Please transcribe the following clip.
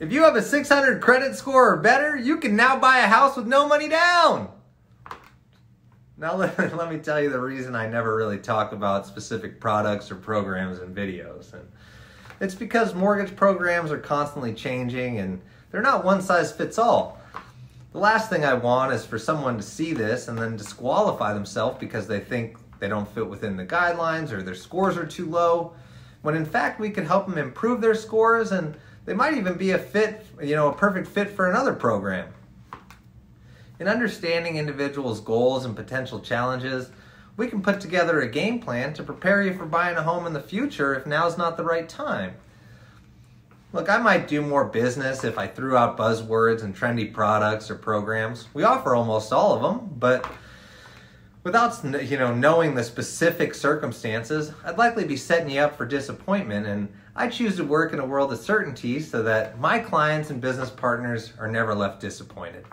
If you have a 600 credit score or better, you can now buy a house with no money down. Now let, let me tell you the reason I never really talk about specific products or programs in videos. And it's because mortgage programs are constantly changing and they're not one size fits all. The last thing I want is for someone to see this and then disqualify themselves because they think they don't fit within the guidelines or their scores are too low, when in fact we could help them improve their scores and they might even be a fit, you know, a perfect fit for another program. In understanding individuals' goals and potential challenges, we can put together a game plan to prepare you for buying a home in the future if now's not the right time. Look, I might do more business if I threw out buzzwords and trendy products or programs. We offer almost all of them, but without you know knowing the specific circumstances, I'd likely be setting you up for disappointment and I choose to work in a world of certainty so that my clients and business partners are never left disappointed.